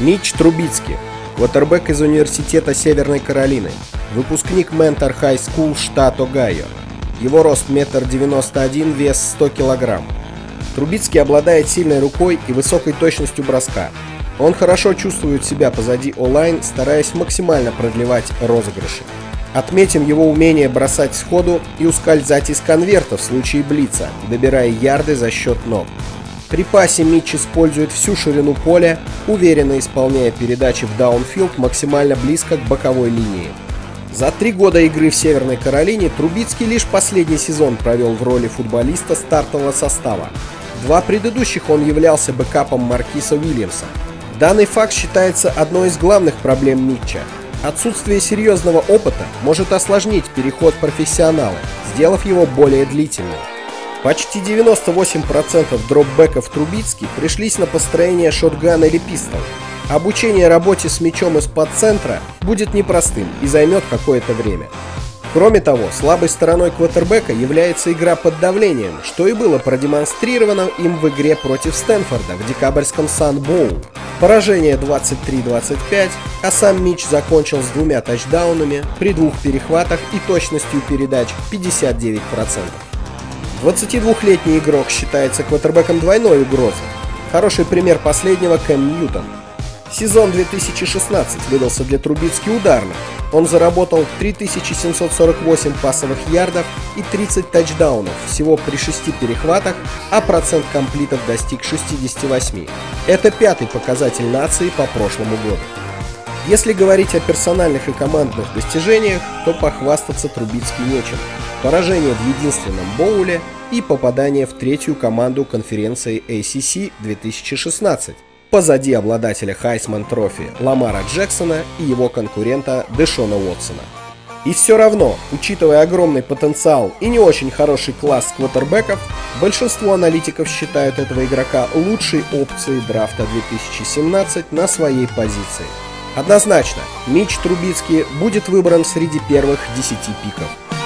Мич Трубицкий, квотербек из Университета Северной Каролины, выпускник Mentor High School, штат Огайо. Его рост 1,91 м, вес 100 кг. Трубицкий обладает сильной рукой и высокой точностью броска. Он хорошо чувствует себя позади O-line, стараясь максимально продлевать розыгрыши. Отметим его умение бросать сходу и ускользать из конверта в случае блица, добирая ярды за счет ног. При пасе Митч использует всю ширину поля, уверенно исполняя передачи в даунфилд максимально близко к боковой линии. За три года игры в Северной Каролине Трубицкий лишь последний сезон провел в роли футболиста стартового состава. Два предыдущих он являлся бэкапом Маркиса Уильямса. Данный факт считается одной из главных проблем Митча. Отсутствие серьезного опыта может осложнить переход профессионала, сделав его более длительным. Почти 98% дропбеков Трубицки пришлись на построение шотгана или пистол. Обучение работе с мячом из-под центра будет непростым и займет какое-то время. Кроме того, слабой стороной квотербека является игра под давлением, что и было продемонстрировано им в игре против Стэнфорда в декабрьском Сан-Боул. Поражение 23-25, а сам Мич закончил с двумя тачдаунами при двух перехватах и точностью передач 59%. 22-летний игрок считается квотербеком двойной угрозы. Хороший пример последнего Кэм Ньютон. Сезон 2016 выдался для Трубицки ударным. Он заработал 3748 пасовых ярдов и 30 тачдаунов всего при 6 перехватах, а процент комплитов достиг 68. Это пятый показатель нации по прошлому году. Если говорить о персональных и командных достижениях, то похвастаться Трубицкий нечем. Поражение в единственном боуле и попадание в третью команду конференции ACC 2016 позади обладателя Heisman Trophy Ламара Джексона и его конкурента Дэшона Уотсона. И все равно, учитывая огромный потенциал и не очень хороший класс квотербеков, большинство аналитиков считают этого игрока лучшей опцией драфта 2017 на своей позиции. Однозначно, Мич Трубицкий будет выбран среди первых 10 пиков.